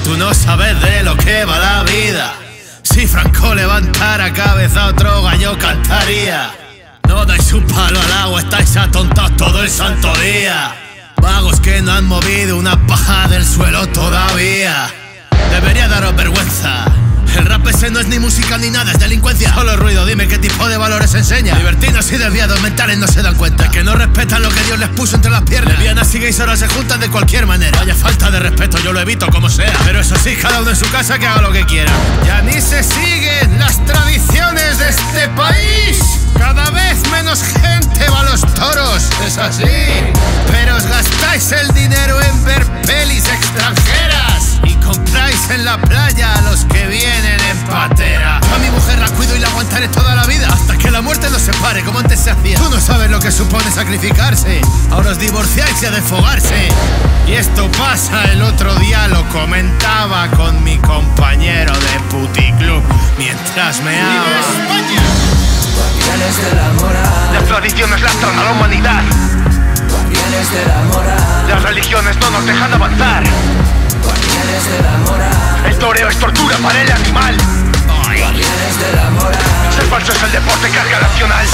tú no sabes de lo que va la vida. Si Franco levantara cabeza otro gallo cantaría. No dais un palo al agua, estáis atontados todo el santo día. Vagos que no han movido una paja del suelo todavía. Debería daros vergüenza. El rap ese no es ni música ni nada, es delincuencia. Solo ruido, dime qué tipo de valores enseña. Libertinos y desviados mentales no se dan cuenta. Que no respetan lo que Dios les puso entre las piernas. Lesbianas y gays ahora se juntan de cualquier manera. Vaya falta de respeto, yo lo evito como sea. Pero eso sí, cada uno en su casa que haga lo que quiera. Ya ni se siguen las tradiciones de este país. Cada vez menos gente va a los toros, es así. Separe, como antes se hacía. Tú no sabes lo que supone sacrificarse. Ahora os divorciáis y a desfogarse. Y esto pasa, el otro día lo comentaba con mi compañero de puticlub mientras me Guardianes de la moral. Las tradiciones lastran a la humanidad. Guardianes de la moral. Las religiones no nos dejan avanzar. Guardianes de la moral. El toreo es tortura para el animal. Falso es el deporte carga nacional.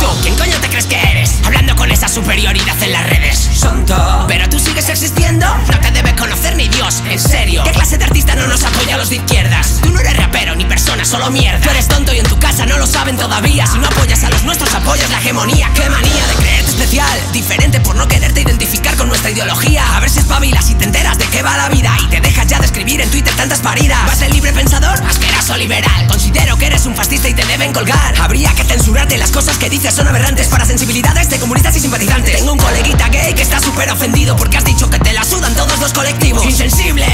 ¿Tú quién coño te crees que eres? Hablando con esa superioridad en las redes. Santa. ¿Pero tú sigues existiendo? No te debe conocer ni Dios, en serio. ¿Qué clase de artista no nos apoya a los de izquierdas? Tú no eres rapero ni persona, solo mierda. Tú eres tonto y en tu casa no lo saben todavía. Si no apoyas a los nuestros, apoyas la hegemonía. ¡Qué manía de creerte especial! Diferente por no quererte identificar con nuestra ideología. A ver si espabilas y te enteras de qué va la vida. Y te dejas ya de escribir en Twitter tantas paridas. ¿Vas el libre pensador? Liberal. Considero que eres un fascista y te deben colgar. Habría que censurarte, las cosas que dices son aberrantes para sensibilidades de comunistas y simpatizantes. Tengo un coleguita gay que está súper ofendido porque has dicho que te la sudan todos los colectivos. Insensible,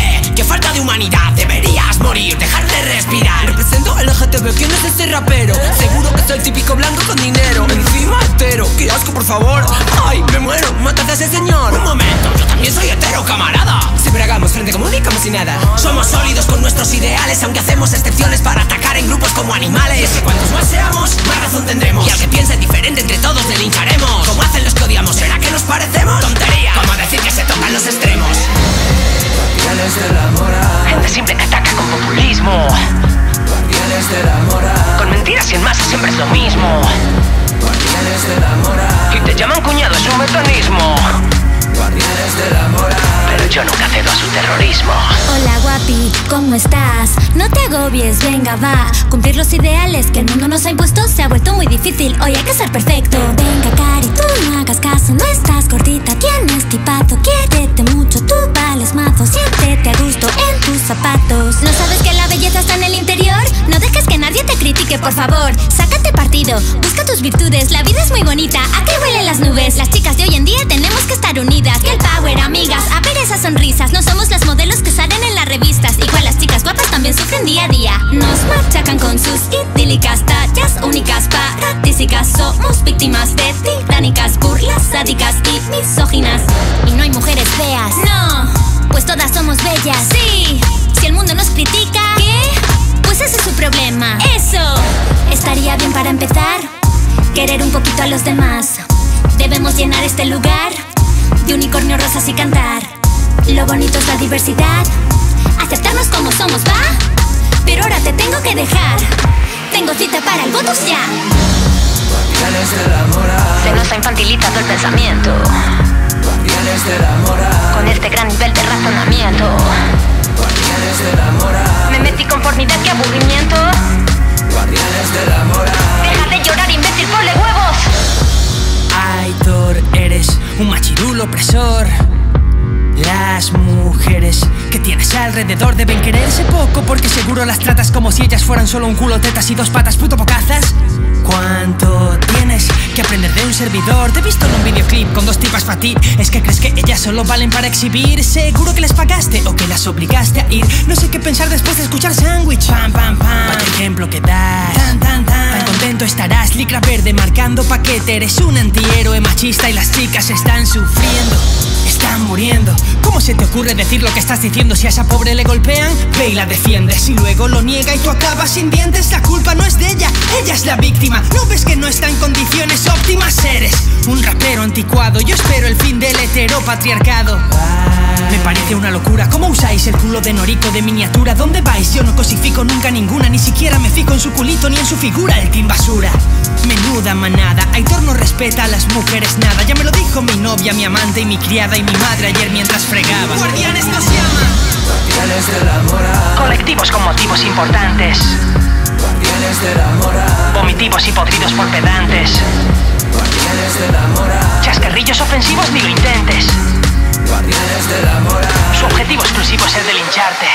El LGTB, ¿quién es ese rapero? Seguro que soy típico blanco con dinero. Encima hetero, qué asco, por favor. Ay, me muero, mátate a ese señor. Un momento, yo también soy hetero, camarada. Siempre hagamos frente común y como si nada. Somos sólidos con nuestros ideales, aunque hacemos excepciones para atacar en grupos como animales. Es que cuantos más seamos, más razón tendremos. Y al que piense diferente entre todos le lincharemos. Como hacen los que odiamos, ¿será que nos parecemos? Tontería, como Guardianes de la moral. Pero yo nunca cedo a su terrorismo. Hola guapi, ¿cómo estás? No te agobies, venga va Cumplir los ideales que el mundo nos ha impuesto Se ha vuelto muy difícil, hoy hay que ser perfecto Venga Cari, tú no hagas caso No estás gordita, tienes tipazo Quiérete mucho, tú vales mazo Siéntete a gusto en tus zapatos ¿No sabes que la belleza está en el interior? No dejes que nadie te critique, por favor busca tus virtudes La vida es muy bonita, ¿a qué huelen las nubes? Las chicas de hoy en día tenemos que estar unidas. Que power, amigas, a ver esas sonrisas. No somos las modelos que salen en las revistas. Igual las chicas guapas también sufren día a día. Nos machacan con sus idílicas tallas únicas paradisíacas Somos víctimas de tiránicas burlas sádicas y misóginas. Y no hay mujeres feas. No, pues todas somos bellas. Sí, para empezar Querer un poquito a los demás Debemos llenar este lugar De unicornio rosas y cantar Lo bonito es la diversidad Aceptarnos como somos, ¿va? Pero ahora te tengo que dejar Tengo cita para el votos ya Guardianes de la moral. Se nos ha infantilizado el pensamiento. Guardianes de la moral. Con este gran nivel de razonamiento. Guardianes de la moral. Me metí conformidad y aburrimiento. Guardianes de la alrededor deben quererse poco porque seguro las tratas como si ellas fueran solo un culo, tetas y dos patas, puto bocazas. ¿Cuánto tienes que aprender de un servidor? Te he visto en un videoclip con dos tipas para. ¿Es que crees que ellas solo valen para exhibir? Seguro que les pagaste o que las obligaste a ir. No sé qué pensar después de escuchar sándwich. Pam, pam, pam. Ejemplo que das. Tan, tan, tan. Tan contento estarás, licra verde marcando paquete. Eres un antihéroe machista y las chicas están sufriendo. Están muriendo, como si ¿Se te ocurre decir lo que estás diciendo si a esa pobre le golpean? Ve y la defiendes y luego lo niega y tú acabas sin dientes. La culpa no es de ella, ella es la víctima. ¿No ves que no está en condiciones óptimas? Eres un rapero anticuado. Yo espero el fin del heteropatriarcado. Me parece una locura. ¿Cómo usáis el culo de Norico de miniatura? ¿Dónde vais? Yo no cosifico nunca ninguna, ni siquiera me fijo en su culito ni en su figura. El team basura. Menuda manada, Aitor no respeta a las mujeres nada. Ya me lo dijo mi novia, mi amante y mi criada y mi madre ayer mientras fregaba. Guardianes nos llaman. Guardianes de la moral, Colectivos con motivos importantes. guardianes de la moral, Vomitivos y podridos por pedantes. guardianes de la moral, Chascarrillos ofensivos ni lo intentes. guardianes de la moral. Su objetivo exclusivo es el de lincharte.